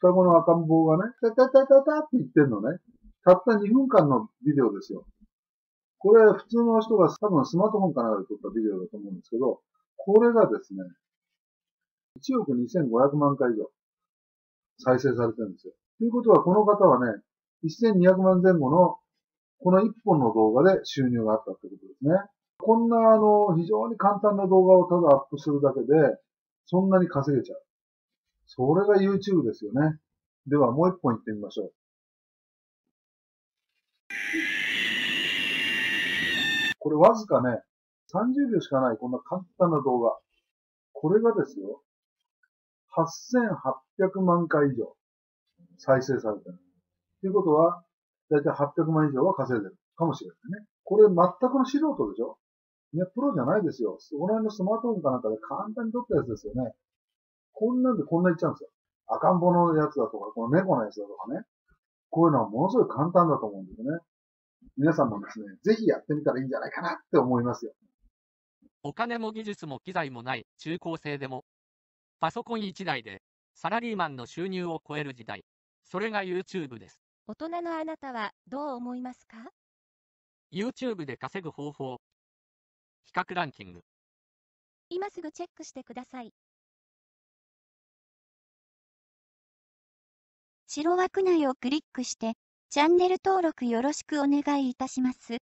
双子の赤ん坊がね、タタタタタって言ってんのね。たった2分間のビデオですよ。これ、普通の人が多分スマートフォンかなで撮ったビデオだと思うんですけど、これがですね、1億2500万回以上再生されてるんですよ。ということは、この方はね、1200万前後のこの1本の動画で収入があったってことですね。こんなあの、非常に簡単な動画をただアップするだけで、そんなに稼げちゃう。それが YouTube ですよね。ではもう一本行ってみましょう。これわずかね、30秒しかないこんな簡単な動画。これがですよ、8800万回以上再生されてる。ということは、だいたい800万以上は稼いでるかもしれないね。これ全くの素人でしょ？ね、プロじゃないですよ。そこら辺のスマートフォンかなんかで簡単に撮ったやつですよね。こんなんでこんな言っちゃうんですよ。赤ん坊のやつだとか、この猫のやつだとかね。こういうのはものすごい簡単だと思うんですよね。皆さんもですね、ぜひやってみたらいいんじゃないかなって思いますよ。お金も技術も機材もない中高生でも、パソコン1台でサラリーマンの収入を超える時代。それが YouTube です。大人のあなたはどう思いますか？YouTube で稼ぐ方法。比較ランキング。今すぐチェックしてください。白枠内をクリックして、チャンネル登録よろしくお願いいたします。